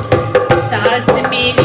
सास में